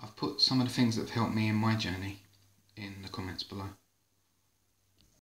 I've put some of the things that have helped me in my journey in the comments below.